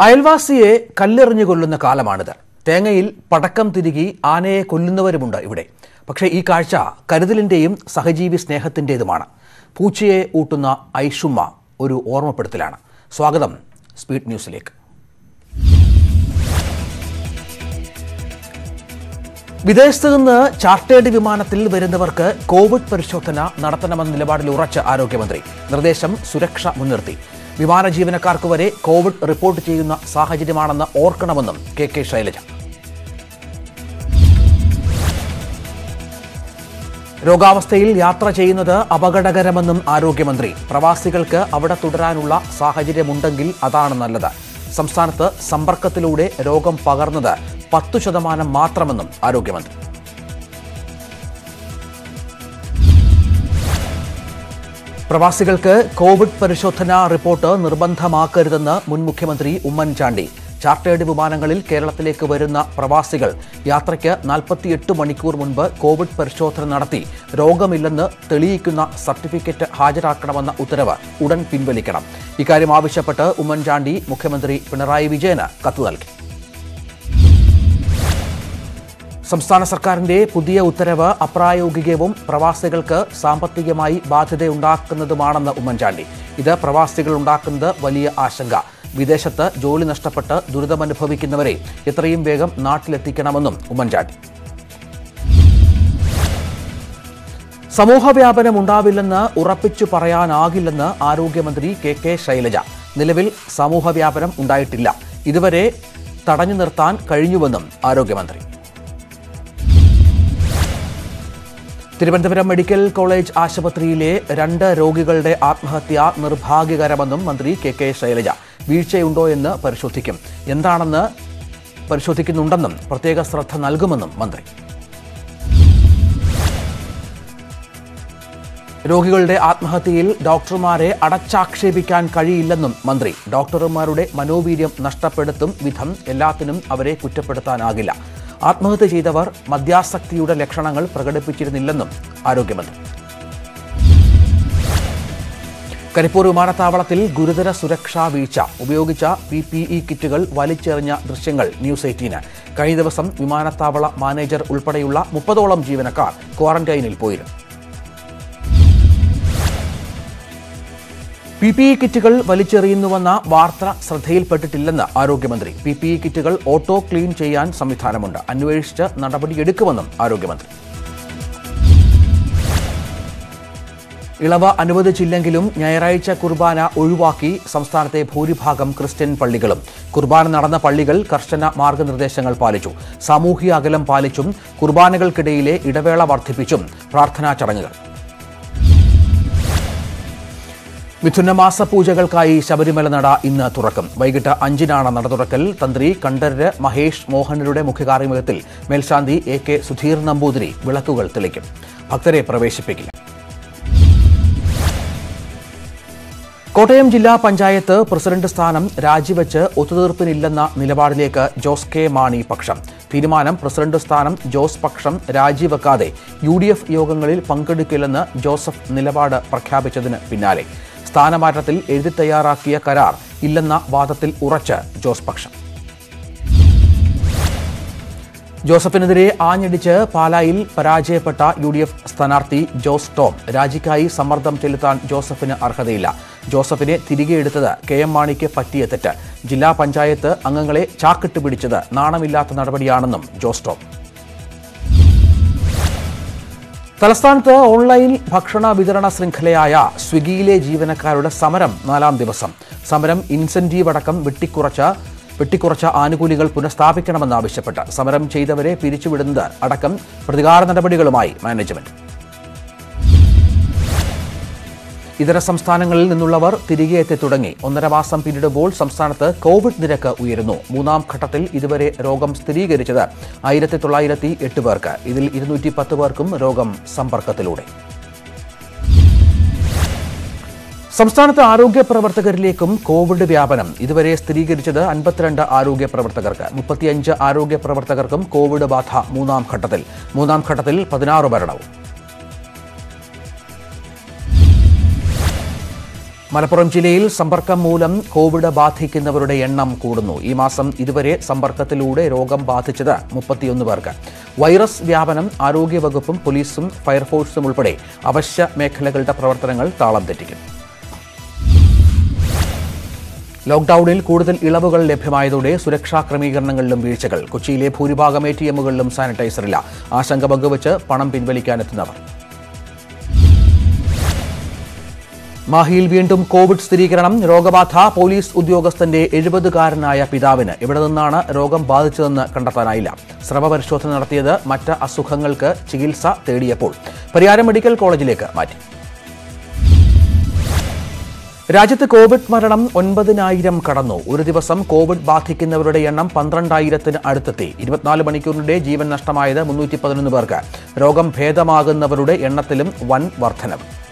അയൽവാസിയെ കല്ലെറിഞ്ഞു കൊല്ലുന്ന കാലമാണിത്. തേങ്ങയിൽ പടക്കം തിരികി ആനയെ കൊല്ലുന്നവരുമുണ്ട് ഇവിടെ. പക്ഷേ ഈ കാഴ്ച കരുതലിന്റെയും സഹജീവി സ്നേഹത്തിന്റെതുമാണ് പൂച്ചയെ ഊട്ടുന്ന ഐഷുമ്മ ഒരു ഓർമ്മപ്പെടുത്തലാണ്. സ്വാഗതം സ്പീഡ് ന്യൂസിലേക്ക്. വിദേശത്തു നിന്ന് ചാർട്ടേഡ് വിമാനത്തിൽ വരുന്നവർക്ക് കോവിഡ് പരിശോധന നടത്തണമെന്ന നിലപാടിൽ ഉറച്ച ആരോഗ്യമന്ത്രി. നിർദ്ദേശം സുരക്ഷ മുൻനിർത്തി. വിമാന ജീവനക്കാർക്ക് വരെ കോവിഡ് റിപ്പോർട്ട് ചെയ്യുന്ന സാഹചര്യമാണെന്ന് ഓർക്കണമെന്നും കെ കെ ശൈലജ. രോഗാവസ്ഥയിൽ യാത്ര ചെയ്യുന്നത് അപകടകരമെന്നും ആരോഗ്യമന്ത്രി. പ്രവാസികൾക്ക് അവിടെ തുടരാനുള്ള സാഹചര്യമുണ്ടെങ്കിൽ അതാണ് നല്ലത്. സംസ്ഥാനത്ത് സമ്പർക്കത്തിലൂടെ രോഗം പകർന്നത് പത്തു ശതമാനം മാത്രമെന്നും ആരോഗ്യമന്ത്രി. പ്രവാസികൾക്ക് കോവിഡ് പരിശോധനാ റിപ്പോർട്ട് നിർബന്ധമാക്കരുതെന്ന് മുൻ മുഖ്യമന്ത്രി ഉമ്മൻചാണ്ടി. ചാർട്ടേഡ് വിമാനങ്ങളിൽ കേരളത്തിലേക്ക് വരുന്ന പ്രവാസികൾ യാത്രയ്ക്ക് നാൽപ്പത്തിയെട്ട് മണിക്കൂർ മുൻപ് കോവിഡ് പരിശോധന നടത്തി രോഗമില്ലെന്ന് തെളിയിക്കുന്ന സർട്ടിഫിക്കറ്റ് ഹാജരാക്കണമെന്ന ഉത്തരവ് ഉടൻ പിൻവലിക്കണം. ഇക്കാര്യം ആവശ്യപ്പെട്ട് ഉമ്മൻചാണ്ടി മുഖ്യമന്ത്രി പിണറായി വിജയന് കത്ത് നൽകി. സംസ്ഥാന സർക്കാരിന്റെ പുതിയ ഉത്തരവ് അപ്രായോഗികവും പ്രവാസികൾക്ക് സാമ്പത്തികമായി ബാധ്യതയുണ്ടാക്കുന്നതുമാണെന്ന് ഉമ്മൻചാണ്ടി. ഇത് പ്രവാസികൾ ഉണ്ടാക്കുന്നത് വലിയ ആശങ്ക. വിദേശത്ത് ജോലി നഷ്ടപ്പെട്ട് ദുരിതമനുഭവിക്കുന്നവരെ എത്രയും വേഗം നാട്ടിലെത്തിക്കണമെന്നും ഉമ്മൻചാണ്ടി. സമൂഹവ്യാപനം ഉണ്ടാവില്ലെന്ന് ഉറപ്പിച്ചു പറയാനാകില്ലെന്ന് ആരോഗ്യമന്ത്രി കെ കെ ശൈലജ. നിലവിൽ സമൂഹവ്യാപനം ഉണ്ടായിട്ടില്ല. ഇതുവരെ തടഞ്ഞു നിർത്താൻ കഴിഞ്ഞുവെന്നും ആരോഗ്യമന്ത്രി. തിരുവനന്തപുരം മെഡിക്കൽ കോളേജ് ആശുപത്രിയിലെ രണ്ട് രോഗികളുടെ ആത്മഹത്യ നിർഭാഗ്യകരമെന്നും മന്ത്രി കെ കെ ശൈലജ വീഴ്ചയുണ്ടോ എന്ന് പരിശോധിക്കും. എന്താണെന്ന് പരിശോധിക്കുന്നുണ്ടെന്നും പ്രത്യേക ശ്രദ്ധ നൽകുമെന്നും മന്ത്രി. രോഗികളുടെ ആത്മഹത്യയിൽ ഡോക്ടർമാരെ അടച്ചാക്ഷേപിക്കാൻ കഴിയില്ലെന്നും മന്ത്രി. ഡോക്ടർമാരുടെ മനോവീര്യം നഷ്ടപ്പെടുത്തും വിധം എല്ലാത്തിനും അവരെ കുറ്റപ്പെടുത്താനാകില്ല. ആത്മഹത്യ ചെയ്തവർ മദ്യാസക്തിയുടെ ലക്ഷണങ്ങൾ പ്രകടിപ്പിച്ചിരുന്നില്ലെന്നും ആരോഗ്യമന്ത്രി. കരിപ്പൂർ വിമാനത്താവളത്തിൽ ഗുരുതര സുരക്ഷാ വീഴ്ച ഉപയോഗിച്ച പി പി ഇ കിറ്റുകൾ വലിച്ചെറിഞ്ഞ ദൃശ്യങ്ങൾ ന്യൂസ് എയ്റ്റീന്. കഴിഞ്ഞ ദിവസം വിമാനത്താവള മാനേജർ ഉൾപ്പെടെയുള്ള മുപ്പതോളം ജീവനക്കാർ ക്വാറന്റൈനിൽ പോയിരുന്നു. പി പി ഇ കിറ്റുകൾ വലിച്ചെറിയുന്നുവെന്ന വാർത്ത ശ്രദ്ധയിൽപ്പെട്ടിട്ടില്ലെന്ന് ആരോഗ്യമന്ത്രി. പി പി ഇ കിറ്റുകൾ ഓട്ടോ ക്ലീൻ ചെയ്യാൻ സംവിധാനമുണ്ട്. അന്വേഷിച്ച് നടപടിയെടുക്കുമെന്നും ആരോഗ്യമന്ത്രി. ഇളവ് അനുവദിച്ചില്ലെങ്കിലും ഞായറാഴ്ച കുർബാന ഒഴിവാക്കി സംസ്ഥാനത്തെ ഭൂരിഭാഗം ക്രിസ്ത്യൻ പള്ളികളും. കുർബാന നടന്ന പള്ളികൾ കർശന മാർഗനിർദ്ദേശങ്ങൾ പാലിച്ചു. സാമൂഹിക അകലം പാലിച്ചും കുർബാനകൾക്കിടയിലെ ഇടവേള വർദ്ധിപ്പിച്ചും പ്രാർത്ഥനാ ചടങ്ങുകൾ. മിഥുനമാസ പൂജകൾക്കായി ശബരിമല നട ഇന്ന് തുറക്കും. വൈകിട്ട് അഞ്ചിനാണ് നട തുറക്കൽ. തന്ത്രി കണ്ഠരര് മഹേഷ് മോഹനരുടെ മുഖ്യകാർമ്മികത്തിൽ മേൽശാന്തി എ കെ സുധീർ നമ്പൂതിരി വിളക്കുകൾ തെളിക്കും. ഭക്തരെ പ്രവേശിപ്പിക്കില്ല. കോട്ടയം ജില്ലാ പഞ്ചായത്ത് പ്രസിഡന്റ് സ്ഥാനം രാജിവെച്ച് ഒത്തുതീർപ്പിനില്ലെന്ന നിലപാടിലേക്ക് ജോസ് കെ മാണി പക്ഷം. തീരുമാനം പ്രസിഡന്റ് സ്ഥാനം ജോസ് പക്ഷം രാജിവെക്കാതെ യു യോഗങ്ങളിൽ പങ്കെടുക്കില്ലെന്ന് ജോസഫ് നിലപാട് പ്രഖ്യാപിച്ചതിന് പിന്നാലെ. സ്ഥാനമാറ്റത്തിൽ എഴുതി തയ്യാറാക്കിയ കരാർ ഇല്ലെന്ന വാദത്തിൽ ഉറച്ച് ജോസ് പക്ഷം. ജോസഫിനെതിരെ ആഞ്ഞടിച്ച് പാലായിൽ പരാജയപ്പെട്ട യു ഡി എഫ് സ്ഥാനാർത്ഥി ജോസ് ടോം രാജിക്കായി സമ്മർദ്ദം ചെലുത്താൻ ജോസഫിന് അർഹതയില്ല. ജോസഫിനെ തിരികെ എടുത്തത് കെ എം മാണിക്ക് പറ്റിയ തെറ്റ്. ജില്ലാ പഞ്ചായത്ത് അംഗങ്ങളെ ചാക്കിട്ട് പിടിച്ചത് നാണമില്ലാത്ത നടപടിയാണെന്നും ജോസ് ടോം തലസ്ഥാനത്ത് ഓൺലൈൻ ഭക്ഷണ വിതരണ ശൃംഖലയായ സ്വിഗ്ഗിയിലെ ജീവനക്കാരുടെ സമരം നാലാം ദിവസം. സമരം ഇൻസെന്റീവ് അടക്കം വെട്ടിക്കുറച്ച വെട്ടിക്കുറച്ച ആനുകൂല്യങ്ങൾ പുനഃസ്ഥാപിക്കണമെന്നാവശ്യപ്പെട്ട് സമരം ചെയ്തവരെ പിരിച്ചുവിടുന്നത് അടക്കം പ്രതികാര നടപടികളുമായി മാനേജ്മെന്റ്. ഇതര സംസ്ഥാനങ്ങളിൽ നിന്നുള്ളവർ തിരികെ എത്തി തുടങ്ങി. ഒന്നര മാസം പിന്നിടുമ്പോൾ സംസ്ഥാനത്ത് കോവിഡ് നിരക്ക് ഉയരുന്നു. മൂന്നാം ഘട്ടത്തിൽ ഇതുവരെ രോഗം സ്ഥിരീകരിച്ചത് ആയിരത്തി തൊള്ളായിരത്തി എട്ട് പേർക്ക്. ഇതിൽ ഇരുന്നൂറ്റി പത്ത് പേർക്കും രോഗം സമ്പർക്കത്തിലൂടെ. സംസ്ഥാനത്ത് ആരോഗ്യ പ്രവർത്തകരിലേക്കും കോവിഡ് വ്യാപനം. ഇതുവരെ സ്ഥിരീകരിച്ചത് അൻപത്തിരണ്ട് ആരോഗ്യ പ്രവർത്തകർക്ക്. മുപ്പത്തിയഞ്ച് ആരോഗ്യ പ്രവർത്തകർക്കും കോവിഡ് ബാധ മൂന്നാം ഘട്ടത്തിൽ. മൂന്നാം ഘട്ടത്തിൽ പതിനാറ് മരണവും. മലപ്പുറം ജില്ലയിൽ സമ്പർക്കം മൂലം കോവിഡ് ബാധിക്കുന്നവരുടെ എണ്ണം കൂടുന്നു. ഈ മാസം ഇതുവരെ സമ്പർക്കത്തിലൂടെ രോഗം ബാധിച്ചത് മുപ്പത്തിയൊന്ന് പേർക്ക്. വൈറസ് വ്യാപനം ആരോഗ്യവകുപ്പും പോലീസും ഫയർഫോഴ്സും ഉൾപ്പെടെ അവശ്യ മേഖലകളുടെ പ്രവർത്തനങ്ങൾ താളം തെറ്റിക്കും. ലോക്ഡൌണിൽ കൂടുതൽ ഇളവുകൾ ലഭ്യമായതോടെ സുരക്ഷാ ക്രമീകരണങ്ങളിലും വീഴ്ചകൾ. കൊച്ചിയിലെ ഭൂരിഭാഗം എ ടി എമ്മുകളിലും സാനിറ്റൈസറില്ല. ആശങ്ക പങ്കുവച്ച് പണം പിൻവലിക്കാനെത്തുന്നവർ. മാഹിയിൽ വീണ്ടും കോവിഡ് സ്ഥിരീകരണം രോഗബാധ പോലീസ് ഉദ്യോഗസ്ഥന്റെ എഴുപതുകാരനായ പിതാവിന് ഇവിടെ നിന്നാണ് രോഗം ബാധിച്ചതെന്ന് കണ്ടെത്താനായില്ല. സ്രവ പരിശോധന നടത്തിയത് മറ്റ് അസുഖങ്ങൾക്ക് ചികിത്സ തേടിയപ്പോൾ. പരിയാരം മെഡിക്കൽ കോളേജിലേക്ക് മാറ്റി. രാജ്യത്ത് കോവിഡ് മരണം ഒൻപതിനായിരം കടന്നു. ഒരു ദിവസം കോവിഡ് ബാധിക്കുന്നവരുടെ എണ്ണം പന്ത്രണ്ടായിരത്തിന് അടുത്തെത്തി. ഇരുപത്തിനാല് മണിക്കൂറിനിടെ ജീവൻ നഷ്ടമായത് മുന്നൂറ്റി പതിനൊന്ന് പേർക്ക്. രോഗം ഭേദമാകുന്നവരുടെ എണ്ണത്തിലും വൻ വർധനവ്.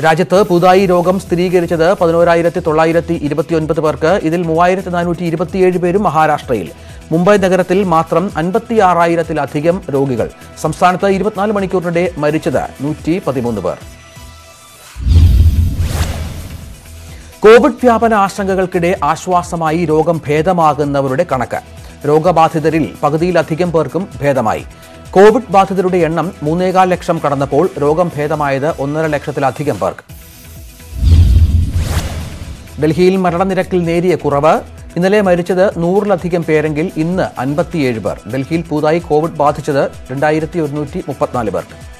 രാജ്യത്ത് പുതുതായി രോഗം സ്ഥിരീകരിച്ചത് പതിനോരായിരത്തി തൊള്ളായിരത്തി ഇരുപത്തിയൊൻപത് പേർക്ക്. ഇതിൽ മൂവായിരത്തി നാനൂറ്റി ഇരുപത്തിയേഴ് പേരും മഹാരാഷ്ട്രയിൽ. മുംബൈ നഗരത്തിൽ മാത്രം അൻപത്തിയാറായിരത്തിലധികം രോഗികൾ. സംസ്ഥാനത്ത് ഇരുപത്തിനാല് മണിക്കൂറിനിടെ മരിച്ചത് നൂറ്റി പതിമൂന്ന് പേർ. കോവിഡ് വ്യാപന ആശങ്കകൾക്കിടെ ആശ്വാസമായി രോഗം ഭേദമാകുന്നവരുടെ കണക്ക്. രോഗബാധിതരിൽ പകുതിയിലധികം പേർക്കും ഭേദമായി. കോവിഡ് ബാധിതരുടെ എണ്ണം മൂന്നേകാൽ ലക്ഷം കടന്നപ്പോൾ രോഗം ഭേദമായത് ഒന്നര ലക്ഷത്തിലധികം പേർക്ക് ഡൽഹിയിൽ മരണനിരക്കിൽ നേരിയ കുറവ്. ഇന്നലെ മരിച്ചത് നൂറിലധികം പേരെങ്കിൽ ഇന്ന് അൻപത്തിയേഴ് പേർ. ഡൽഹിയിൽ പുതുതായി കോവിഡ് ബാധിച്ചത് രണ്ടായിരത്തി ഒരുന്നൂറ്റി മുപ്പത്തിനാല് പേർക്ക്.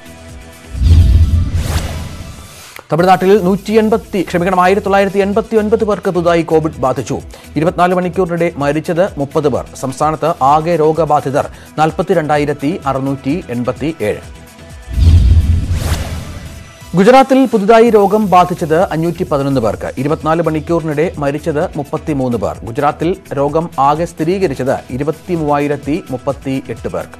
തമിഴ്നാട്ടിൽ നൂറ്റി എൺപത്തി ക്ഷമിക്കണം ആയിരത്തി തൊള്ളായിരത്തി എൺപത്തി ഒൻപത് പേർക്ക് പുതുതായി കോവിഡ് ബാധിച്ചു. ഇരുപത്തിനാല് മണിക്കൂറിനിടെ മരിച്ചത് മുപ്പത് പേർ. സംസ്ഥാനത്ത് ആകെ രോഗബാധിതർ നാൽപ്പത്തിരണ്ടായിരത്തി അറുന്നൂറ്റി എൺപത്തി ഏഴ് ഗുജറാത്തിൽ പുതുതായി രോഗം ബാധിച്ചത് അഞ്ഞൂറ്റി പതിനൊന്ന് പേർക്ക്. ഇരുപത്തിനാല് മണിക്കൂറിനിടെ മരിച്ചത് മുപ്പത്തിമൂന്ന് പേർ. ഗുജറാത്തിൽ രോഗം ആകെ സ്ഥിരീകരിച്ചത് ഇരുപത്തി മൂവായിരത്തി മുപ്പത്തി എട്ട് പേർക്ക്.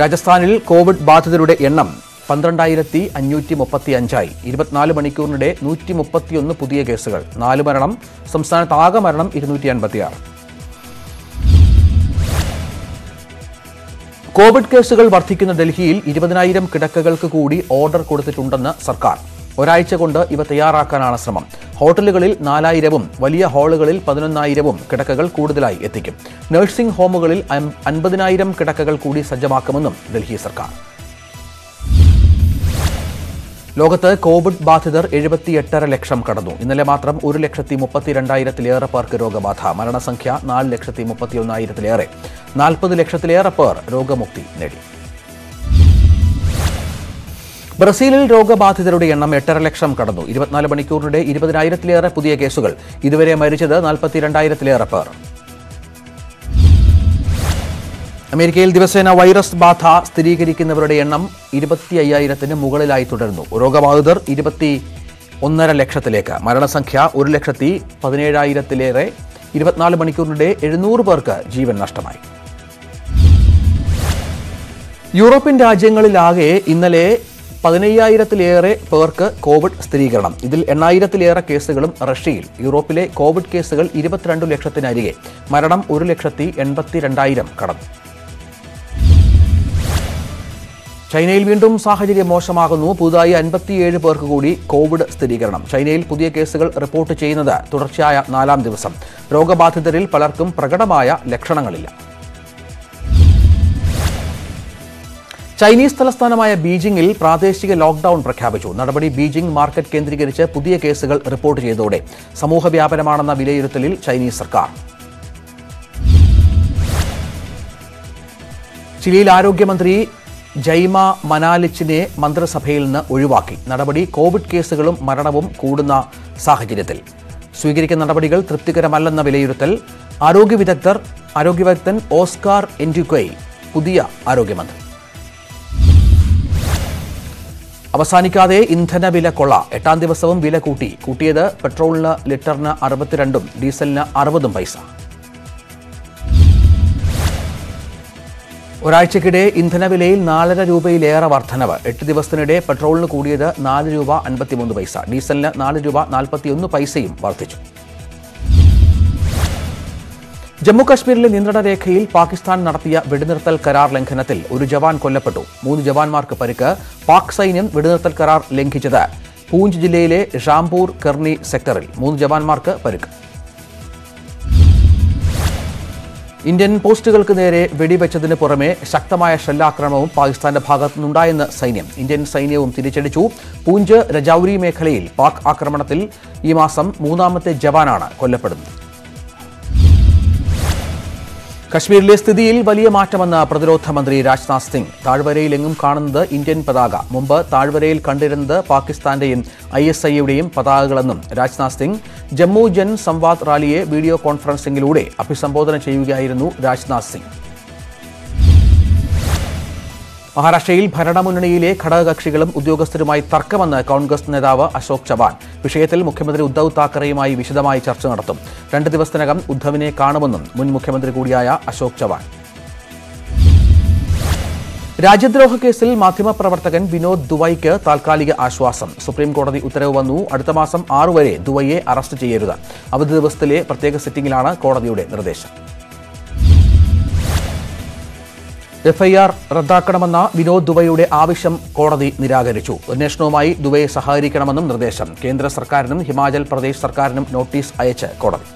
രാജസ്ഥാനിൽ കോവിഡ് ബാധിതരുടെ എണ്ണം പന്ത്രണ്ടായിരത്തി അഞ്ഞൂറ്റി മുപ്പത്തി അഞ്ചായി ഇരുപത്തിനാല് മണിക്കൂറിനിടെ നൂറ്റി മുപ്പത്തിയൊന്ന് പുതിയ കേസുകൾ. നാല് മരണം സംസ്ഥാനത്ത് ആകെ മരണം ഇരുന്നൂറ്റി അൻപത്തിയാറ് കോവിഡ് കേസുകൾ വർദ്ധിക്കുന്ന ഡൽഹിയിൽ ഇരുപതിനായിരം കിടക്കകൾക്ക് കൂടി ഓർഡർ കൊടുത്തിട്ടുണ്ടെന്ന് സർക്കാർ. ഒരാഴ്ച കൊണ്ട് ഇവ തയ്യാറാക്കാനാണ് ശ്രമം. ഹോട്ടലുകളിൽ നാലായിരവും വലിയ ഹാളുകളിൽ പതിനൊന്നായിരവും കിടക്കകൾ കൂടുതലായി എത്തിക്കും. നഴ്സിംഗ് ഹോമുകളിൽ അൻപതിനായിരം കിടക്കകൾ കൂടി സജ്ജമാക്കുമെന്നും ഡൽഹി സർക്കാർ. ലോകത്ത് കോവിഡ് ബാധിതർ എഴുപത്തിയെട്ടര ലക്ഷം കടന്നു. ഇന്നലെ മാത്രം ഒരു ലക്ഷത്തി മുപ്പത്തിരണ്ടായിരത്തിലേറെ പേർക്ക് രോഗബാധ. മരണസംഖ്യ നാല് ലക്ഷത്തി മുപ്പത്തിയൊന്നായിരത്തിലേറെ. നാൽപ്പത് ലക്ഷത്തിലേറെ പേർ രോഗമുക്തി നേടി. ബ്രസീലിൽ രോഗബാധിതരുടെ എണ്ണം എട്ടര ലക്ഷം കടന്നു. ഇരുപത്തിനാല് മണിക്കൂറിനിടെ ഇരുപതിനായിരത്തിലേറെ പുതിയ കേസുകൾ. ഇതുവരെ മരിച്ചത് നാൽപ്പത്തിരണ്ടായിരത്തിലേറെ പേർ. അമേരിക്കയിൽ ദിവസേന വൈറസ് ബാധ സ്ഥിരീകരിക്കുന്നവരുടെ എണ്ണം ഇരുപത്തി അയ്യായിരത്തിന് മുകളിലായി തുടരുന്നു. രോഗബാധിതർ ഇരുപത്തി ഒന്നര ലക്ഷത്തിലേക്ക്. മരണസംഖ്യ ഒരു ലക്ഷത്തി പതിനേഴായിരത്തിലേറെ ഇരുപത്തിനാല് മണിക്കൂറിനിടെ എഴുന്നൂറ് പേർക്ക് ജീവൻ നഷ്ടമായി. യൂറോപ്യൻ രാജ്യങ്ങളിലാകെ ഇന്നലെ പതിനയ്യായിരത്തിലേറെ പേർക്ക് കോവിഡ് സ്ഥിരീകരണം. ഇതിൽ എണ്ണായിരത്തിലേറെ കേസുകളും റഷ്യയിൽ. യൂറോപ്പിലെ കോവിഡ് കേസുകൾ ഇരുപത്തിരണ്ട് ലക്ഷത്തിനരികെ. മരണം ഒരു ലക്ഷത്തി എൺപത്തി രണ്ടായിരം കടന്നു. ചൈനയിൽ വീണ്ടും സാഹചര്യം മോശമാകുന്നു. പുതുതായി അൻപത്തിയേഴ് പേർക്ക് കൂടി കോവിഡ് സ്ഥിരീകരണം. ചൈനയിൽ പുതിയ കേസുകൾ റിപ്പോർട്ട് ചെയ്യുന്നത് തുടർച്ചയായ നാലാം ദിവസം. രോഗബാധിതരിൽ പലർക്കും പ്രകടമായ ലക്ഷണങ്ങളില്ല. ചൈനീസ് തലസ്ഥാനമായ ബീജിംഗിൽ പ്രാദേശിക ലോക്ഡൌൺ പ്രഖ്യാപിച്ചു. നടപടി ബീജിംഗ് മാർക്കറ്റ് കേന്ദ്രീകരിച്ച് പുതിയ കേസുകൾ റിപ്പോർട്ട് ചെയ്തതോടെ സമൂഹ വ്യാപനമാണെന്ന വിലയിരുത്തലിൽ ചൈനീസ് സർക്കാർ. ചിലിയിൽ ആരോഗ്യമന്ത്രി ജൈമ മനാലിച്ചിനെ മന്ത്രിസഭയിൽ നിന്ന് ഒഴിവാക്കി. നടപടി കോവിഡ് കേസുകളും മരണവും കൂടുന്ന സാഹചര്യത്തിൽ. സ്വീകരിക്കുന്ന നടപടികൾ തൃപ്തികരമല്ലെന്ന വിലയിരുത്തൽ. ആരോഗ്യ വിദഗ്ധർ ആരോഗ്യ വിദഗ്ധൻ ഓസ്കാർ എൻഡ്യുക്വൈ പുതിയ ആരോഗ്യമന്ത്രി. അവസാനിക്കാതെ ഇന്ധന വില കൊള്ള. എട്ടാം ദിവസവും വില കൂട്ടി. കൂട്ടിയത് പെട്രോളിന് ലിറ്ററിന് അറുപത്തിരണ്ടും ഡീസലിന് അറുപതും പൈസ. ഒരാഴ്ചക്കിടെ ഇന്ധനവിലയിൽ നാലര രൂപയിലേറെ വർധനവ്. എട്ട് ദിവസത്തിനിടെ പെട്രോളിന് കൂടിയത് നാല് രൂപ അൻപത്തിമൂന്ന് പൈസ. ഡീസലിന് നാല് രൂപ നാൽപ്പത്തിയൊന്ന് പൈസയും വർദ്ധിച്ചു ജമ്മു കാശ്മീരിലെ നിയന്ത്രണ രേഖയിൽ പാകിസ്ഥാൻ നടത്തിയ വെടിനിർത്തൽ കരാർ ലംഘനത്തിൽ ഒരു ജവാൻ കൊല്ലപ്പെട്ടു. മൂന്ന് ജവാന്മാർക്ക് പരിക്ക്. പാക് സൈന്യം വെടിനിർത്തൽ കരാർ ലംഘിച്ചത്. പൂഞ്ച് ജില്ലയിലെ ഷാംപൂർ കെർണി സെക്ടറിൽ മൂന്ന് ജവാന്മാർക്ക് പരിക്ക്. ഇന്ത്യൻ പോസ്റ്റുകൾക്ക് നേരെ വെടിവെച്ചതിന് പുറമെ ശക്തമായ ഷെല്ലാക്രമണവും പാകിസ്ഥാന്റെ ഭാഗത്തുനിന്നുണ്ടായെന്ന് സൈന്യം. ഇന്ത്യൻ സൈന്യവും തിരിച്ചടിച്ചു. പൂഞ്ച് രജൌരി മേഖലയിൽ പാക് ആക്രമണത്തിൽ ഈ മാസം മൂന്നാമത്തെ ജവാനാണ് കൊല്ലപ്പെടുന്നത്. കശ്മീരിലെ സ്ഥിതിയിൽ വലിയ മാറ്റമെന്ന് പ്രതിരോധ മന്ത്രി രാജ്നാഥ് സിംഗ്. താഴ്വരയിൽ എങ്ങും കാണുന്നത് ഇന്ത്യൻ പതാക. മുമ്പ് താഴ്വരയിൽ കണ്ടിരുന്നത് പാകിസ്ഥാന്റെയും ഐ എസ് ഐയുടെയും പതാകകളെന്നും രാജ്നാഥ് സിംഗ് ജമ്മു ജൻ സംവാദ് റാലിയെ വീഡിയോ കോൺഫറൻസിംഗിലൂടെ അഭിസംബോധന ചെയ്യുകയായിരുന്നു രാജ്നാഥ് സിംഗ്. മഹാരാഷ്ട്രയിൽ ഭരണമുന്നണിയിലെ ഘടകകക്ഷികളും ഉദ്യോഗസ്ഥരുമായി തർക്കമെന്ന് കോൺഗ്രസ് നേതാവ് അശോക് ചവാൻ. വിഷയത്തിൽ മുഖ്യമന്ത്രി ഉദ്ധവ് താക്കറെയുമായി വിശദമായി ചർച്ച നടത്തും. രണ്ട് ദിവസത്തിനകം ഉദ്ധവിനെ കാണുമെന്നും മുൻ മുഖ്യമന്ത്രി കൂടിയായ അശോക് ചവാൻ. രാജ്യദ്രോഹ കേസിൽ മാധ്യമപ്രവർത്തകൻ വിനോദ് ദുബൈക്ക് താൽക്കാലിക ആശ്വാസം. സുപ്രീം കോടതി ഉത്തരവ് വന്നു. അടുത്ത മാസം ആറു വരെ ദുവൈയെ അറസ്റ്റ് ചെയ്യരുത്. അവധി ദിവസത്തിലെ പ്രത്യേക സിറ്റിംഗിലാണ് കോടതിയുടെ നിർദ്ദേശം. എഫ്ഐആർ റദ്ദാക്കണമെന്ന വിനോദ് ദുബൈയുടെ ആവശ്യം കോടതി നിരാകരിച്ചു. അന്വേഷണവുമായി ദുബൈ സഹകരിക്കണമെന്നും നിർദ്ദേശം. കേന്ദ്ര സർക്കാരിനും ഹിമാചൽ പ്രദേശ് സർക്കാരിനും നോട്ടീസ് അയച്ച് കോടതി.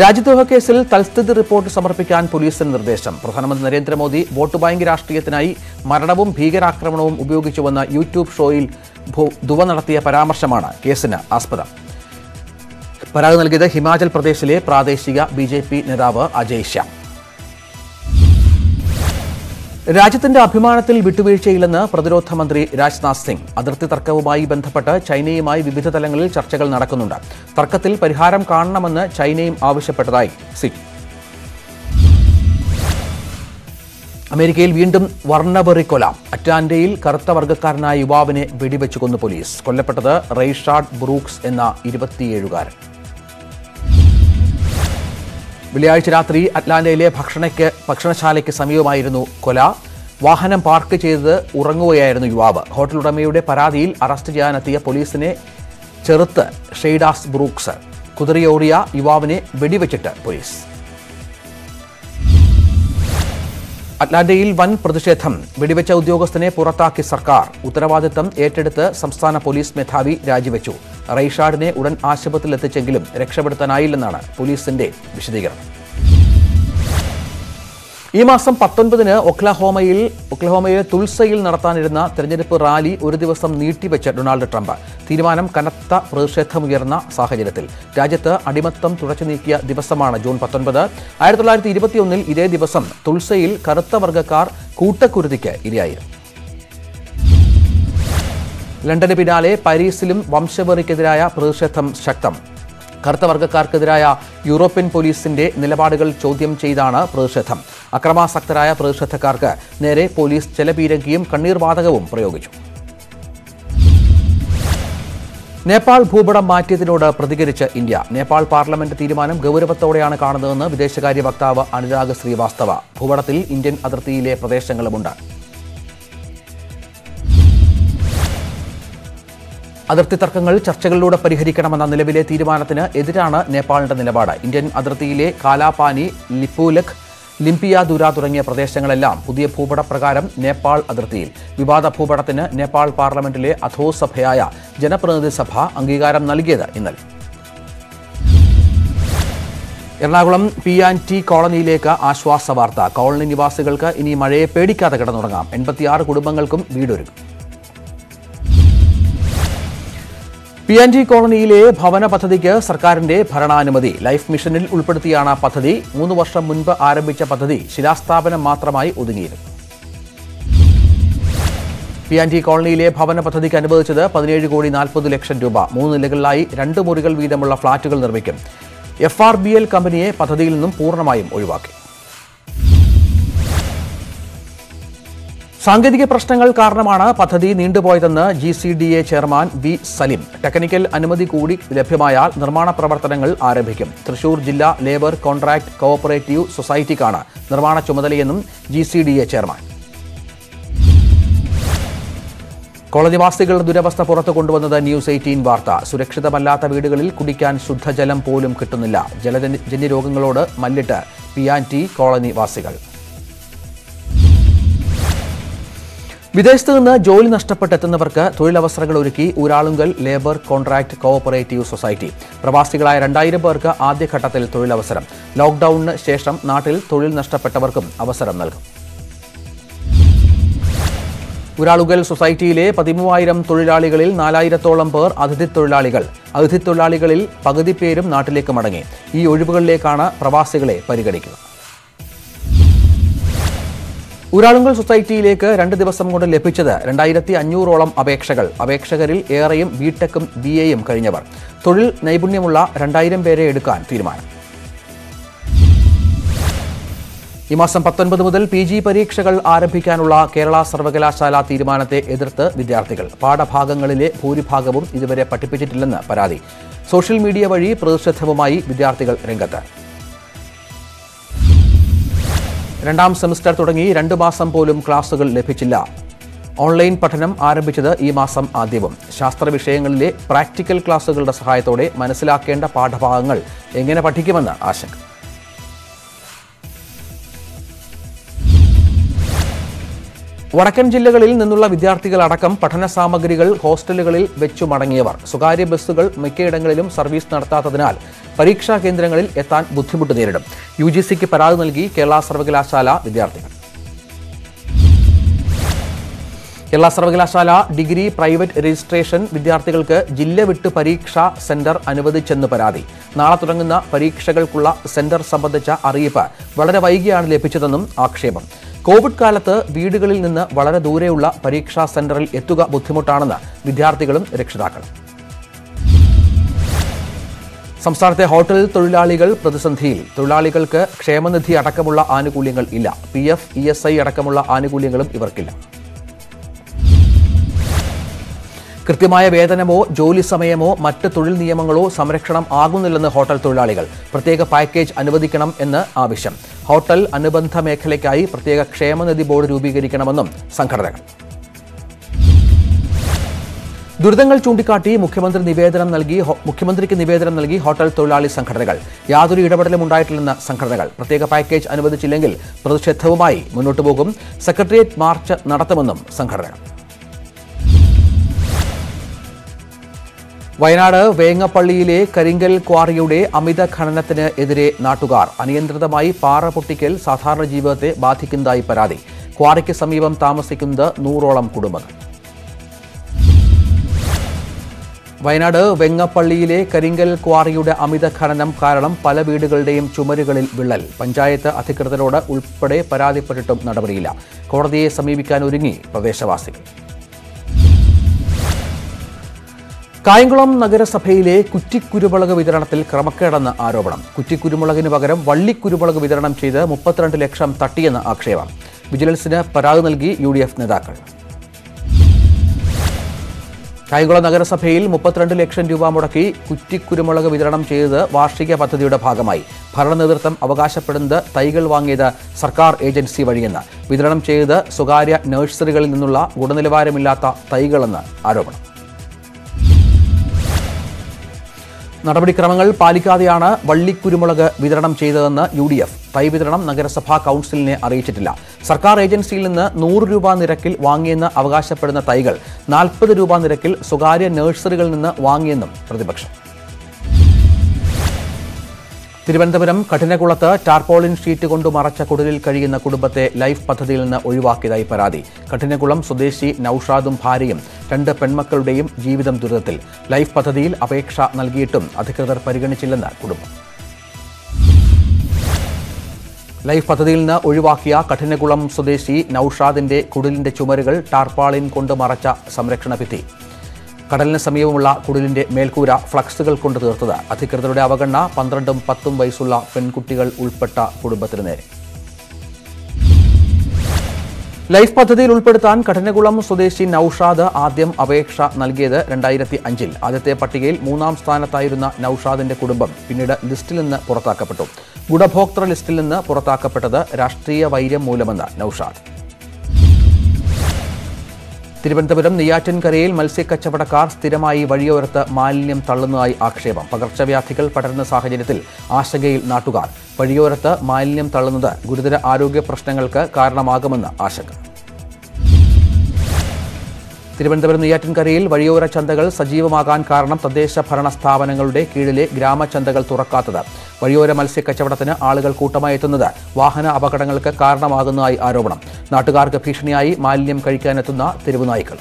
രാജ്യദ്രോഹ കേസിൽ തൽസ്ഥിതി റിപ്പോർട്ട് സമർപ്പിക്കാൻ പോലീസിന് നിർദ്ദേശം. പ്രധാനമന്ത്രി നരേന്ദ്രമോദി വോട്ട് ബാങ്ക് രാഷ്ട്രീയത്തിനായി മരണവും ഭീകരാക്രമണവും ഉപയോഗിച്ചുവെന്ന യൂട്യൂബ് ഷോയിൽ ദുവ നടത്തിയ പരാമർശമാണ് കേസിന് ആസ്പദം. പരാതി നൽകിയത് ഹിമാചൽ പ്രദേശിലെ പ്രാദേശിക ബി നേതാവ് അജയ് ശ്യാം. രാജ്യത്തിന്റെ അഭിമാനത്തിൽ വിട്ടുവീഴ്ചയില്ലെന്ന് പ്രതിരോധ മന്ത്രി രാജ്നാഥ് സിംഗ്. അതിർത്തി തർക്കവുമായി ബന്ധപ്പെട്ട് ചൈനയുമായി വിവിധ തലങ്ങളിൽ ചർച്ചകൾ നടക്കുന്നുണ്ട്. തർക്കത്തിൽ പരിഹാരം കാണണമെന്ന് ചൈനയും ആവശ്യപ്പെട്ടതായി സിംഗ്. അമേരിക്കയിൽ വീണ്ടും വർണവെറിക്കൊല കൊല അറ്റാൻഡയിൽ കറുത്ത വർഗക്കാരനായ യുവാവിനെ വെടിവെച്ച് കൊന്നു പോലീസ്. കൊല്ലപ്പെട്ടത് റെയ്ഷാർഡ് ബ്രൂക്സ് എന്ന ഇരുപത്തിയേഴുകാരൻ. വെള്ളിയാഴ്ച രാത്രി അറ്റ്ലാന്റയിലെ ഭക്ഷണയ്ക്ക് ഭക്ഷണശാലയ്ക്ക് സമീപമായിരുന്നു കൊല. വാഹനം പാർക്ക് ചെയ്ത് ഉറങ്ങുകയായിരുന്നു യുവാവ്. ഹോട്ടൽ ഉടമയുടെ പരാതിയിൽ അറസ്റ്റ് ചെയ്യാനെത്തിയ പോലീസിനെ ചെറുത്ത് ഷെയ്ഡാസ് ബ്രൂക്സ്. കുതിരയോടിയ യുവാവിനെ വെടിവെച്ചിട്ട് പോലീസ്. അറ്റ്ലാന്റയിൽ വൻ പ്രതിഷേധം. വെടിവെച്ച ഉദ്യോഗസ്ഥനെ പുറത്താക്കി സർക്കാർ. ഉത്തരവാദിത്തം ഏറ്റെടുത്ത് സംസ്ഥാന പോലീസ് മേധാവി രാജിവെച്ചു. റൈഷാഡിനെ ഉടൻ ആശുപത്രിയിലെത്തിച്ചെങ്കിലും രക്ഷപ്പെടുത്താനായില്ലെന്നാണ് പോലീസിന്റെ വിശദീകരണം. ഈ മാസം പത്തൊൻപതിന് ഒക്ലഹോമയിൽ ഒക്ലഹോമയിലെ തുൾസയിൽ നടത്താനിരുന്ന തെരഞ്ഞെടുപ്പ് റാലി ഒരു ദിവസം നീട്ടിവെച്ച ഡൊണാൾഡ് ട്രംപ്. തീരുമാനം കനത്ത പ്രതിഷേധമുയർന്ന സാഹചര്യത്തിൽ. രാജ്യത്ത് അടിമത്തം തുടച്ചു നീക്കിയ ദിവസമാണ് ജൂൺ പത്തൊൻപത്. ആയിരത്തി തൊള്ളായിരത്തി ഇരുപത്തിയൊന്നിൽ ഇതേ ദിവസം തുൾസയിൽ കറുത്ത വർഗക്കാർ കൂട്ടക്കുരുതിക്ക് ഇരയായിരുന്നു. ലണ്ടന് പിന്നാലെ പാരീസിലും വംശവെറിക്കെതിരായ പ്രതിഷേധം ശക്തം. കറുത്ത വർഗക്കാർക്കെതിരായ യൂറോപ്യൻ പോലീസിന്റെ നിലപാടുകൾ ചോദ്യം ചെയ്താണ് പ്രതിഷേധം. അക്രമാസക്തരായ പ്രതിഷേധക്കാർക്ക് നേരെ പോലീസ് ജലപീരങ്കിയും കണ്ണീർവാതകവും പ്രയോഗിച്ചു. നേപ്പാൾ ഭൂപടം മാറ്റിയതിനോട് പ്രതികരിച്ച് ഇന്ത്യ. നേപ്പാൾ പാർലമെന്റ് തീരുമാനം ഗൗരവത്തോടെയാണ് കാണുന്നതെന്ന് വിദേശകാര്യ വക്താവ് അനുരാഗ് ശ്രീവാസ്തവ. ഭൂപടത്തിൽ ഇന്ത്യൻ അതിർത്തിയിലെ പ്രദേശങ്ങളുമുണ്ട്. അതിർത്തി തർക്കങ്ങൾ ചർച്ചകളിലൂടെ പരിഹരിക്കണമെന്ന നിലവിലെ തീരുമാനത്തിന് എതിരാണ് നേപ്പാളിന്റെ നിലപാട്. ഇന്ത്യൻ അതിർത്തിയിലെ കാലാപാനി ലിപ്പൂലഖ് ലിംപിയാദുര തുടങ്ങിയ പ്രദേശങ്ങളെല്ലാം പുതിയ ഭൂപട പ്രകാരം നേപ്പാൾ അതിർത്തിയിൽ. വിവാദ ഭൂപടത്തിന് നേപ്പാൾ പാർലമെന്റിലെ അധോസഭയായ ജനപ്രതിനിധി സഭ അംഗീകാരം നൽകിയത് ഇന്നലെ. എറണാകുളം പി ആൻഡ് ടി കോളനിയിലേക്ക് ആശ്വാസ വാർത്ത. കോളനി നിവാസികൾക്ക് ഇനി മഴയെ പേടിക്കാതെ കിടന്നുറങ്ങാം. എൺപത്തിയാറ് കുടുംബങ്ങൾക്കും വീടൊരുക്കും. പി ആൻഡ് ടി കോളനിയിലെ ഭവന പദ്ധതിക്ക് സർക്കാരിന്റെ ഭരണാനുമതി. ലൈഫ് മിഷനിൽ ഉൾപ്പെടുത്തിയാണ് പദ്ധതി. മൂന്ന് വർഷം മുൻപ് ആരംഭിച്ച പദ്ധതി ശിലാസ്ഥാപനം മാത്രമായി ഒതുങ്ങിയിരുന്നു. പി ആൻഡ് കോളനിയിലെ ഭവന പദ്ധതിക്ക് അനുവദിച്ചത് പതിനേഴ് കോടി നാൽപ്പത് ലക്ഷം രൂപ. മൂന്ന് നിലകളിലായി രണ്ട് മുറികൾ വീതമുള്ള ഫ്ളാറ്റുകൾ നിർമ്മിക്കും. എഫ് ആർ ബി എൽ കമ്പനിയെ പദ്ധതിയിൽ നിന്നും പൂർണമായും ഒഴിവാക്കി. സാങ്കേതിക പ്രശ്നങ്ങൾ കാരണമാണ് പദ്ധതി നീണ്ടുപോയതെന്ന് G C D A chairman V Salim. Technical അനുമതി കൂടി ലഭ്യമായാൽ നിർമ്മാണ പ്രവർത്തനങ്ങൾ ആരംഭിക്കും. തൃശൂർ ജില്ലാ ലേബർ കോൺട്രാക്ട് കോഓപ്പറേറ്റീവ് സൊസൈറ്റിക്കാണ് നിർമ്മാണ ചുമതലയെന്നും G C D A chairman. കോളനിവാസികളുടെ ദുരവസ്ഥ പുറത്തു കൊണ്ടുവന്നത് ന്യൂസ് എയ്റ്റീൻ വാർത്ത. സുരക്ഷിതമല്ലാത്ത വീടുകളിൽ കുടിക്കാൻ ശുദ്ധജലം പോലും കിട്ടുന്നില്ല. ജലജന്യ രോഗങ്ങളോട് മല്ലിട്ട് പി ആൻഡ് വിദേശത്ത് നിന്ന് ജോലി നഷ്ടപ്പെട്ടെത്തുന്നവർക്ക് തൊഴിലവസരങ്ങൾ ഒരുക്കി Uralungal labour contract cooperative society. പ്രവാസികളായ രണ്ടായിരം പേർക്ക് ആദ്യഘട്ടത്തിൽ തൊഴിലവസരം. ലോക്ഡൌണിന് ശേഷം നാട്ടിൽ തൊഴിൽ നഷ്ടപ്പെട്ടവർക്കും അവസരം നൽകും. ഊരാളുങ്കൽ സൊസൈറ്റിയിലെ പതിമൂവായിരം തൊഴിലാളികളിൽ നാലായിരത്തോളം പേർ അതിഥി തൊഴിലാളികൾ. അതിഥി തൊഴിലാളികളിൽ പകുതി പേരും നാട്ടിലേക്ക് മടങ്ങി. ഈ ഒഴിവുകളിലേക്കാണ് പ്രവാസികളെ പരിഗണിക്കുക. ഊരാളുങ്കൽ സൊസൈറ്റിയിലേക്ക് രണ്ട് ദിവസം കൊണ്ട് ലഭിച്ചത് രണ്ടായിരത്തി അഞ്ഞൂറോളം അപേക്ഷകൾ. അപേക്ഷകരിൽ ഏറെയും ബിടെക്കും ബി എയും കഴിഞ്ഞവർ. തൊഴിൽ നൈപുണ്യമുള്ള രണ്ടായിരം പേരെ എടുക്കാൻ തീരുമാനം. ഈ മാസം പത്തൊൻപത് മുതൽ പി ജി പരീക്ഷകൾ ആരംഭിക്കാനുള്ള കേരള സർവകലാശാല തീരുമാനത്തെ എതിർത്ത് വിദ്യാർത്ഥികൾ. പാഠഭാഗങ്ങളിലെ ഭൂരിഭാഗവും ഇതുവരെ പഠിപ്പിച്ചിട്ടില്ലെന്ന് പരാതി. സോഷ്യൽ മീഡിയ വഴി പ്രതിഷേധവുമായി വിദ്യാർത്ഥികൾ രംഗത്ത്. രണ്ടാം സെമിസ്റ്റർ തുടങ്ങി രണ്ടു മാസം പോലും ക്ലാസുകൾ ലഭിച്ചില്ല. ഓൺലൈൻ പഠനം ആരംഭിച്ചത് ഈ മാസം ആദ്യവും. ശാസ്ത്ര വിഷയങ്ങളിലെ പ്രാക്ടിക്കൽ ക്ലാസുകളുടെ സഹായത്തോടെ മനസ്സിലാക്കേണ്ട പാഠഭാഗങ്ങൾ എങ്ങനെ പഠിക്കുമെന്ന് ആശങ്ക. വടക്കൻ ജില്ലകളിൽ നിന്നുള്ള വിദ്യാർത്ഥികളടക്കം പഠന സാമഗ്രികൾ ഹോസ്റ്റലുകളിൽ വെച്ചു മടങ്ങിയവർ. സ്വകാര്യ ബസ്സുകൾ മിക്കയിടങ്ങളിലും സർവീസ് നടത്താത്തതിനാൽ പരീക്ഷാ കേന്ദ്രങ്ങളിൽ എത്താൻ ബുദ്ധിമുട്ട് നേരിടും. യു ജി സിക്ക് പരാതി നൽകി കേരള സർവകലാശാല വിദ്യാർത്ഥികൾ. കേരള സർവകലാശാല ഡിഗ്രി പ്രൈവറ്റ് രജിസ്ട്രേഷൻ വിദ്യാർത്ഥികൾക്ക് ജില്ല വിട്ട് പരീക്ഷാ സെന്റർ അനുവദിച്ചെന്ന് പരാതി. നാളെ തുടങ്ങുന്ന പരീക്ഷകൾക്കുള്ള സെന്റർ സംബന്ധിച്ച അറിയിപ്പ് വളരെ വൈകിയാണ് ലഭിച്ചതെന്നും ആക്ഷേപം. കോവിഡ് കാലത്ത് വീടുകളിൽ നിന്ന് വളരെ ദൂരെയുള്ള പരീക്ഷാ സെന്ററിൽ എത്തുക ബുദ്ധിമുട്ടാണെന്ന് വിദ്യാർത്ഥികളും രക്ഷിതാക്കളും സംസ്ഥാനത്തെ ഹോട്ടൽ തൊഴിലാളികൾ പ്രതിസന്ധിയിൽ. തൊഴിലാളികൾക്ക് ക്ഷേമനിധി അടക്കമുള്ള ആനുകൂല്യങ്ങൾ ഇല്ല. P F E S I അടക്കമുള്ള ആനുകൂല്യങ്ങളും ഇവർക്കില്ല. കൃത്യമായ വേതനമോ ജോലി സമയമോ മറ്റ് തൊഴിൽ നിയമങ്ങളോ സംരക്ഷണം ആകുന്നില്ലെന്ന് ഹോട്ടൽ തൊഴിലാളികൾ. പ്രത്യേക പാക്കേജ് അനുവദിക്കണം എന്ന് ആവശ്യം. ഹോട്ടൽ അനുബന്ധ മേഖലയ്ക്കായി പ്രത്യേക ക്ഷേമനിധി ബോർഡ് രൂപീകരിക്കണമെന്നും സംഘടനകൾ. ദുരിതങ്ങൾ ചൂണ്ടിക്കാട്ടി മുഖ്യമന്ത്രി നിവേദനം നൽകി മുഖ്യമന്ത്രിക്ക് നിവേദനം നൽകി ഹോട്ടൽ തൊഴിലാളി സംഘടനകൾ. യാതൊരു ഇടപെടലും ഉണ്ടായിട്ടില്ലെന്ന് സംഘടനകൾ. പ്രത്യേക പാക്കേജ് അനുവദിച്ചില്ലെങ്കിൽ പ്രതിഷേധവുമായി മുന്നോട്ടു പോകും. സെക്രട്ടേറിയറ്റ് മാർച്ച് നടത്തുമെന്നും സംഘടനകൾ. വയനാട് വേങ്ങപ്പള്ളിയിലെ കരിങ്കൽ ക്വാറിയുടെ അമിത ഖനനത്തിന് എതിരെ നാട്ടുകാർ അനിയന്ത്രിതമായി പാറ പൊട്ടിക്കൽ സാധാരണ ജീവിതത്തെ ബാധിക്കുന്നതായി പരാതി. ക്വാറിക്ക് സമീപം താമസിക്കുന്നത് നൂറോളം കുടുംബങ്ങൾ. വയനാട് വെങ്ങപ്പള്ളിയിലെ കരിങ്കൽ ക്വാറിയുടെ അമിത ഖനനം കാരണം പല വീടുകളുടെയും ചുമരുകളിൽ വിള്ളൽ. പഞ്ചായത്ത് അധികൃതരോട് ഉൾപ്പെടെ പരാതിപ്പെട്ടിട്ടും നടപടിയില്ല. കോടതിയെ സമീപിക്കാൻ ഒരുങ്ങി പ്രദേശവാസികൾ. കായംകുളം നഗരസഭയിലെ കുറ്റിക്കുരുമുളക് വിതരണത്തിൽ ക്രമക്കേടെന്ന് ആരോപണം. കുറ്റിക്കുരുമുളകിന് പകരം വള്ളിക്കുരുമുളക് വിതരണം ചെയ്ത് മുപ്പത്തിരണ്ട് ലക്ഷം തട്ടിയെന്ന് ആക്ഷേപം. വിജിലൻസിന് പരാതി നൽകി യു ഡി എഫ് നേതാക്കൾ. കായംകുളം നഗരസഭയിൽ മുപ്പത്തിരണ്ട് ലക്ഷം രൂപ മുടക്കി കുറ്റിക്കുരുമുളക് വിതരണം ചെയ്തത് വാർഷിക പദ്ധതിയുടെ ഭാഗമായി. ഭരണ നേതൃത്വം അവകാശപ്പെടുന്നത് തൈകൾ വാങ്ങിയത് സർക്കാർ ഏജൻസി വഴിയെന്ന്. വിതരണം ചെയ്തത് സ്വകാര്യ നഴ്സറികളിൽ നിന്നുള്ള ഗുണനിലവാരമില്ലാത്ത തൈകളെന്ന് ആരോപണം. നടപടിക്രമങ്ങൾ പാലിക്കാതെയാണ് വള്ളിക്കുരുമുളക് വിതരണം ചെയ്തതെന്ന് യു ഡി എഫ് തൈ വിതരണം നഗരസഭാ കൗൺസിലിനെ അറിയിച്ചിട്ടില്ല. സർക്കാർ ഏജൻസിയിൽ നിന്ന് നൂറ് രൂപ നിരക്കിൽ വാങ്ങിയെന്ന് അവകാശപ്പെടുന്ന തൈകൾ നാൽപ്പത് രൂപ നിരക്കിൽ സ്വകാര്യ നഴ്സറികളിൽ നിന്ന് വാങ്ങിയെന്നും പ്രതിപക്ഷം. തിരുവനന്തപുരം കഠിനകുളത്ത് ടാർപോളിൻ ഷീറ്റ് കൊണ്ട് മറച്ച കുടലിൽ കഴിയുന്ന കുടുംബത്തെ ലൈഫ് പദ്ധതിയിൽ നിന്ന് ഒഴിവാക്കിയതായി പരാതി. കഠിനകുളം സ്വദേശി നൌഷാദും ഭാര്യയും രണ്ട് പെൺമക്കളുടെയും ജീവിതം ദുരിതത്തിൽ. ലൈഫ് പദ്ധതിയിൽ അപേക്ഷ നൽകിയിട്ടും അധികൃതർ പരിഗണിച്ചില്ലെന്ന് കുടുംബം. ലൈഫ് പദ്ധതിയിൽ നിന്ന് ഒഴിവാക്കിയ കഠിനകുളം സ്വദേശി നൌഷാദിന്റെ കുടിലിന്റെ ചുമരുകൾ ടാർപാളിൻ കൊണ്ട് മറച്ച സംരക്ഷണ ഭിത്തി. കടലിന് സമീപമുള്ള കുടിലിന്റെ മേൽക്കൂര ഫ്ലക്സുകൾ കൊണ്ട് തീർത്തത്. അധികൃതരുടെ അവഗണന പന്ത്രണ്ടും പത്തും വയസ്സുള്ള പെൺകുട്ടികൾ ഉൾപ്പെട്ട കുടുംബത്തിന് നേരെ. ലൈഫ് പദ്ധതിയിൽ ഉൾപ്പെടുത്താൻ കഠിനകുളം സ്വദേശി നൌഷാദ് ആദ്യം അപേക്ഷ നൽകിയത് രണ്ടായിരത്തി അഞ്ചിൽ ആദ്യത്തെ പട്ടികയിൽ മൂന്നാം സ്ഥാനത്തായിരുന്ന നൌഷാദിന്റെ കുടുംബം പിന്നീട് ലിസ്റ്റിൽ നിന്ന് പുറത്താക്കപ്പെട്ടു. ഗുണഭോക്തൃ ലിസ്റ്റിൽ നിന്ന് പുറത്താക്കപ്പെട്ടത് രാഷ്ട്രീയ വൈര്യം മൂലമെന്ന് നൌഷാദ്. തിരുവനന്തപുരം നെയ്യാറ്റിൻകരയിൽ മത്സ്യക്കച്ചവടക്കാർ സ്ഥിരമായി വഴിയോരത്ത് മാലിന്യം തള്ളുന്നതായി ആക്ഷേപം. പകർച്ചവ്യാധികൾ പടരുന്ന സാഹചര്യത്തിൽ ആശങ്കയിൽ നാട്ടുകാർ. വഴിയോരത്ത് മാലിന്യം തള്ളുന്നത് ഗുരുതര ആരോഗ്യ പ്രശ്നങ്ങൾക്ക് കാരണമാകുമെന്ന് ആശങ്ക. തിരുവനന്തപുരം നെയ്യാറ്റിൻകരയിൽ വഴിയോര ചന്തകൾ സജീവമാകാൻ കാരണം തദ്ദേശ ഭരണ സ്ഥാപനങ്ങളുടെ കീഴിലെ ഗ്രാമചന്തകൾ തുറക്കാത്തത്. വഴിയോര മത്സ്യക്കച്ചവടത്തിന് ആളുകൾ കൂട്ടമായി എത്തുന്നത് വാഹന അപകടങ്ങൾക്ക് കാരണമാകുന്നതായി ആരോപണം. നാട്ടുകാർക്ക് ഭീഷണിയായി മാലിന്യം കഴിക്കാനെത്തുന്ന തെരുവുനായ്ക്കൾ.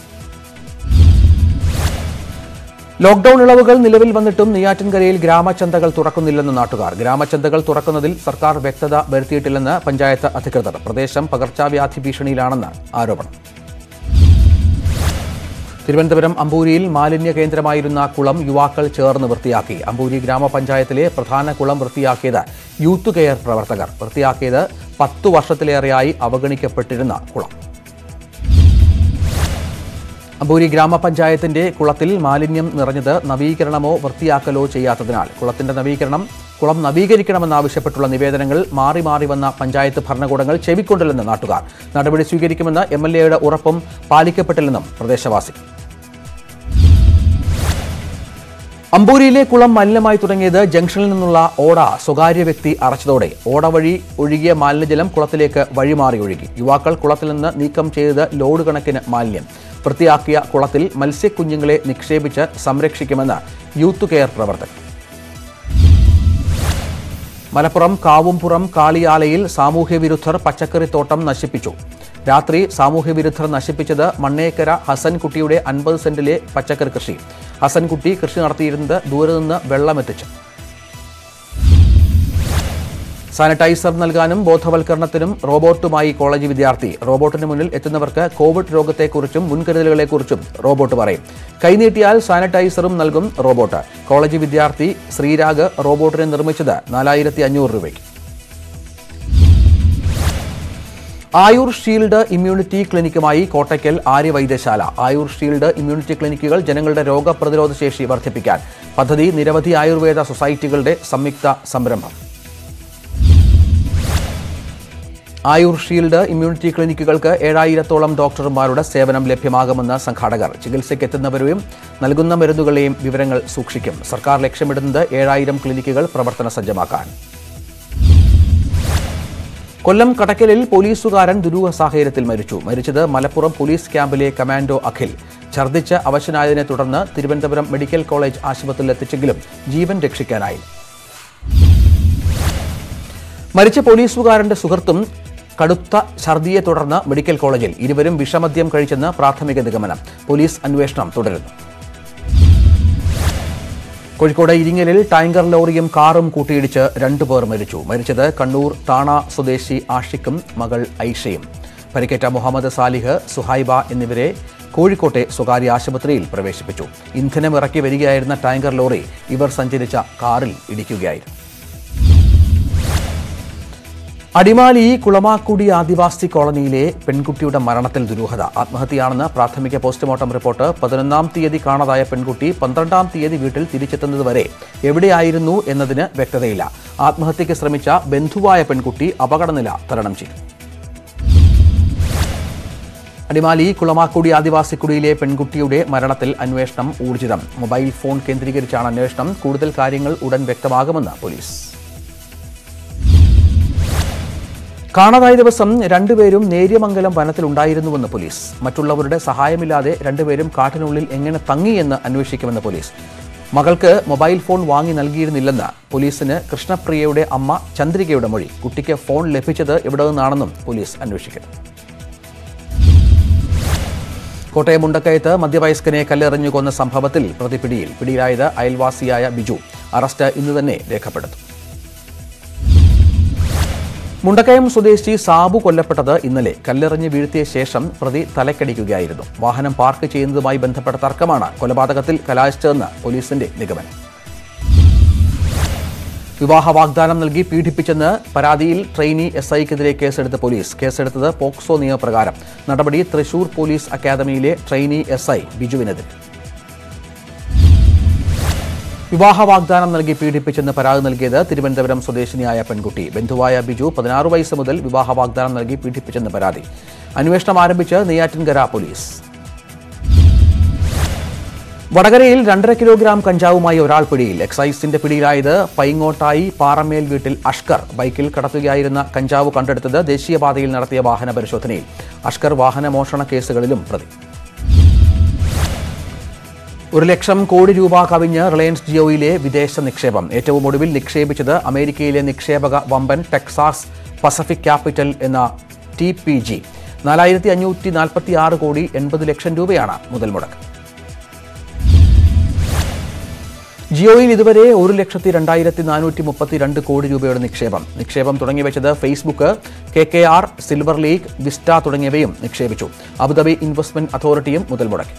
ലോക്ഡൌൺ ഇളവുകൾ നിലവിൽ വന്നിട്ടും നെയ്യാറ്റിൻകരയിൽ ഗ്രാമചന്തകൾ തുറക്കുന്നില്ലെന്ന് നാട്ടുകാർ. ഗ്രാമചന്തകൾ തുറക്കുന്നതിൽ സർക്കാർ വ്യക്തത വരുത്തിയിട്ടില്ലെന്ന് പഞ്ചായത്ത് അധികൃതർ. പ്രദേശം പകർച്ചവ്യാധി ഭീഷണിയിലാണെന്ന് ആരോപണം. തിരുവനന്തപുരം അമ്പൂരിയിൽ മാലിന്യ കേന്ദ്രമായിരുന്ന കുളം യുവാക്കൾ ചേർന്ന് വൃത്തിയാക്കി. അമ്പൂരി ഗ്രാമപഞ്ചായത്തിലെ പ്രധാന കുളം വൃത്തിയാക്കിയത് യൂത്ത് കെയർ പ്രവർത്തകർ. വൃത്തിയാക്കിയത് പത്തു വർഷത്തിലേറെയായി അവഗണിക്കപ്പെട്ടിരുന്ന കുളം. അമ്പൂരി ഗ്രാമപഞ്ചായത്തിന്റെ കുളത്തിൽ മാലിന്യം നിറഞ്ഞത് നവീകരണമോ വൃത്തിയാക്കലോ ചെയ്യാത്തതിനാൽ കുളത്തിന്റെ നവീകരണം കുളം നവീകരിക്കണമെന്നാവശ്യപ്പെട്ടുള്ള നിവേദനങ്ങൾ മാറി മാറി വന്ന പഞ്ചായത്ത് ഭരണകൂടങ്ങൾ ചെവിക്കൊണ്ടില്ലെന്ന് നാട്ടുകാർ. നടപടി സ്വീകരിക്കുമെന്ന് എം എൽ എയുടെ ഉറപ്പും പാലിക്കപ്പെട്ടില്ലെന്നും പ്രദേശവാസി. അമ്പൂരിയിലെ കുളം മലിനമായി തുടങ്ങിയത് ജംഗ്ഷനിൽ നിന്നുള്ള ഓട സ്വകാര്യ വ്യക്തി അറച്ചതോടെ ഓട വഴി ഒഴുകിയ മാലിന്യജലം കുളത്തിലേക്ക് വഴിമാറി ഒഴുകി. യുവാക്കൾ കുളത്തിൽ നിന്ന് നീക്കം ചെയ്തത് ലോഡ് കണക്കിന് മാലിന്യം. വൃത്തിയാക്കിയ കുളത്തിൽ മത്സ്യക്കുഞ്ഞുങ്ങളെ നിക്ഷേപിച്ച് സംരക്ഷിക്കുമെന്ന് യൂത്ത് കെയർ പ്രവർത്തകർ. മലപ്പുറം കാവുംപുറം കാളിയാലയിൽ സാമൂഹ്യവിരുദ്ധർ പച്ചക്കറിത്തോട്ടം നശിപ്പിച്ചു. രാത്രി സാമൂഹ്യവിരുദ്ധർ നശിപ്പിച്ചത് മണ്ണേക്കര ഹസൻകുട്ടിയുടെ അൻപത് സെന്റിലെ പച്ചക്കറി കൃഷി. ഹസൻകുട്ടി കൃഷി നടത്തിയിരുന്നത് ദൂരെ നിന്ന് വെള്ളമെത്തിച്ചു. സാനിറ്റൈസർ നൽകാനും ബോധവൽക്കരണത്തിനും റോബോട്ടുമായി കോളേജ് വിദ്യാർത്ഥി. റോബോട്ടിന് മുന്നിൽ എത്തുന്നവർക്ക് കോവിഡ് രോഗത്തെക്കുറിച്ചും മുൻകരുതലുകളെക്കുറിച്ചും റോബോട്ട് പറയും. കൈനീട്ടിയാൽ സാനിറ്റൈസറും നൽകും റോബോട്ട്. കോളേജ് വിദ്യാർത്ഥി ശ്രീരാഗ് റോബോട്ടിനെ നിർമ്മിച്ചത് നാലായിരത്തി അഞ്ഞൂറ് രൂപയ്ക്ക്. ആയുർ ഷീൽഡ് ഇമ്മ്യൂണിറ്റി ക്ലിനിക്കുമായി കോട്ടയ്ക്കൽ ആര്യവൈദ്യശാല. ആയുർ ഷീൽഡ് ഇമ്മ്യൂണിറ്റി ക്ലിനിക്കുകൾ ജനങ്ങളുടെ രോഗപ്രതിരോധ ശേഷി വർദ്ധിപ്പിക്കാൻ. പദ്ധതി നിരവധി ആയുർവേദ സൊസൈറ്റികളുടെ സംയുക്ത സംരംഭം. ആയുർ ഷീൽഡ് ഇമ്മ്യൂണിറ്റി ക്ലിനിക്കുകൾക്ക് ഏഴായിരത്തോളം ഡോക്ടർമാരുടെ സേവനം ലഭ്യമാകുമെന്ന് സംഘാടകർ. ചികിത്സയ്ക്ക് എത്തുന്നവരെയും നൽകുന്ന മരുന്നുകളെയും വിവരങ്ങൾ സൂക്ഷിക്കും. സർക്കാർ ലക്ഷ്യമിടുന്നത് ഏഴായിരം ക്ലിനിക്കുകൾ പ്രവർത്തന സജ്ജമാക്കാൻ. കൊല്ലം കടക്കലിൽ പോലീസുകാരൻ ദുരൂഹ സാഹചര്യത്തിൽ മരിച്ചു. മരിച്ചത് മലപ്പുറം പോലീസ് ക്യാമ്പിലെ കമാൻഡോ അഖിൽ. ഛർദ്ദിച്ച് അവശനായതിനെ തുടർന്ന് തിരുവനന്തപുരം മെഡിക്കൽ കോളേജ് ആശുപത്രിയിൽ എത്തിച്ചെങ്കിലും ജീവൻ രക്ഷിക്കാനായി മരിച്ച പോലീസുകാരന്റെ സുഹൃത്തും കടുത്ത ഛർദിയെ തുടർന്ന് മെഡിക്കൽ കോളേജിൽ ഇരുവരും വിഷമദ്യം കഴിച്ചെന്ന് പ്രാഥമിക നിഗമനം. പോലീസ് അന്വേഷണം തുടരുന്നു. കോഴിക്കോട് ഇരിങ്ങലിൽ ടാങ്കർ ലോറിയും കാറും കൂട്ടിയിടിച്ച് രണ്ടുപേർ മരിച്ചു. മരിച്ചത് കണ്ണൂർ താണ സ്വദേശി ആഷിക്കും മകൾ ഐഷയും. പരിക്കേറ്റ മുഹമ്മദ് സാലിഹ് സുഹൈബ എന്നിവരെ കോഴിക്കോട്ടെ സ്വകാര്യ ആശുപത്രിയിൽ പ്രവേശിപ്പിച്ചു. ഇന്ധനം ഇറക്കി വരികയായിരുന്ന ടാങ്കർ ലോറി ഇവർ സഞ്ചരിച്ച കാറിൽ ഇടിക്കുകയായിരുന്നു. അടിമാലി കുളമാക്കുടി ആദിവാസി കോളനിയിലെ പെൺകുട്ടിയുടെ മരണത്തിൽ ദുരൂഹത. ആത്മഹത്യയാണെന്ന് പ്രാഥമിക പോസ്റ്റ്മോർട്ടം റിപ്പോർട്ട് പതിനൊന്നാം തീയതി കാണാതായ പെൺകുട്ടി പന്ത്രണ്ടാം തീയതി വീട്ടിൽ തിരിച്ചെത്തുന്നതുവരെ എവിടെയായിരുന്നു എന്നതിന് വ്യക്തതയില്ല. ആത്മഹത്യയ്ക്ക് ശ്രമിച്ച ബന്ധുവായ പെൺകുട്ടി അപകടനില തരണം ചെയ്തു. അടിമാലി കുളമാക്കുടി ആദിവാസി കുടിയിലെ പെൺകുട്ടിയുടെ മരണത്തിൽ അന്വേഷണം ഊർജിതം. മൊബൈൽ ഫോൺ കേന്ദ്രീകരിച്ചാണ് അന്വേഷണം. കൂടുതൽ കാര്യങ്ങൾ ഉടൻ വ്യക്തമാകുമെന്ന് പോലീസ്. കാണാതായ ദിവസം രണ്ടുപേരും നേര്യമംഗലം വനത്തിലുണ്ടായിരുന്നുവെന്ന് പോലീസ്. മറ്റുള്ളവരുടെ സഹായമില്ലാതെ രണ്ടുപേരും കാട്ടിനുള്ളിൽ എങ്ങനെ തങ്ങിയെന്ന് അന്വേഷിക്കുമെന്ന് പോലീസ്. മകൾക്ക് മൊബൈൽ ഫോൺ വാങ്ങി നൽകിയിരുന്നില്ലെന്ന് പോലീസിന് കൃഷ്ണപ്രിയയുടെ അമ്മ ചന്ദ്രികയുടെ മൊഴി. കുട്ടിക്ക് ഫോൺ ലഭിച്ചത് എവിടെ നിന്നാണെന്നും പോലീസ് അന്വേഷിക്കുന്നു കോട്ടയം മുണ്ടക്കയത്ത് മധ്യവയസ്കനെ കല്ലെറിഞ്ഞു കൊന്ന സംഭവത്തിൽ പ്രതിപിടിയിൽ പിടിയിലായത് അയൽവാസിയായ ബിജു. അറസ്റ്റ് ഇന്ന് തന്നെ രേഖപ്പെടുത്തും. മുണ്ടക്കയം സ്വദേശി സാബു കൊല്ലപ്പെട്ടത് ഇന്നലെ കല്ലെറിഞ്ഞ് വീഴ്ത്തിയ ശേഷം പ്രതി തലക്കടിക്കുകയായിരുന്നു. വാഹനം പാർക്ക് ചെയ്യുന്നതുമായി ബന്ധപ്പെട്ട തർക്കമാണ് കൊലപാതകത്തിൽ കലാശിച്ചതെന്ന് പോലീസിന്റെ നിഗമനം. വിവാഹ വാഗ്ദാനം നൽകി പീഡിപ്പിച്ചെന്ന് പരാതിയിൽ ട്രെയിനി എസ് ഐക്കെതിരെ കേസെടുത്ത പോലീസ്. കേസെടുത്തത് പോക്സോ നിയമപ്രകാരം. നടപടി തൃശൂർ പോലീസ് അക്കാദമിയിലെ ട്രെയിനി എസ് ബിജുവിനെതിരെ. വിവാഹ വാഗ്ദാനം നൽകി പീഡിപ്പിച്ചെന്ന് പരാതി നൽകിയത് തിരുവനന്തപുരം സ്വദേശിനിയായ പെൺകുട്ടി. ബന്ധുവായ ബിജു പതിനാറ് വയസ്സ് മുതൽ വിവാഹ വാഗ്ദാനം നൽകി പീഡിപ്പിച്ചെന്ന് പരാതി. അന്വേഷണം ആരംഭിച്ച് നെയ്യാറ്റിൻകര പോലീസ്. വടകരയിൽ രണ്ടര കിലോഗ്രാം കഞ്ചാവുമായി ഒരാൾ പിടിയിൽ. എക്സൈസിന്റെ പിടിയിലായത് പൈങ്ങോട്ടായി പാറമേൽ വീട്ടിൽ അഷ്കർ. ബൈക്കിൽ കടത്തുകയായിരുന്ന കഞ്ചാവ് കണ്ടെടുത്തത് ദേശീയപാതയിൽ നടത്തിയ വാഹന പരിശോധനയിൽ. അഷ്കർ വാഹന മോഷണ കേസുകളിലും പ്രതി. ഒരു ലക്ഷം കോടി രൂപ കവിഞ്ഞ് റിലയൻസ് ജിയോയിലെ വിദേശ നിക്ഷേപം. ഏറ്റവും ഒടുവിൽ നിക്ഷേപിച്ചത് അമേരിക്കയിലെ നിക്ഷേപക വമ്പൻ ടെക്സാസ് പസഫിക് ക്യാപിറ്റൽ എന്ന ടി പി ജി. നാലായിരത്തി അഞ്ഞൂറ്റി നാൽപ്പത്തി ആറ് കോടി എൺപത് ലക്ഷം രൂപയാണ് മുതൽ മുടക്ക്. ജിയോയിൽ ഇതുവരെ ഒരു ലക്ഷത്തി രണ്ടായിരത്തി നാനൂറ്റി മുപ്പത്തി രണ്ട് കോടി രൂപയുടെ നിക്ഷേപം. നിക്ഷേപം തുടങ്ങിവെച്ചത് Facebook K K R Silver Lake Vista തുടങ്ങിയവയും നിക്ഷേപിച്ചു. അബുദാബി ഇൻവെസ്റ്റ്മെന്റ് അതോറിറ്റിയും മുതൽ മുടക്കി.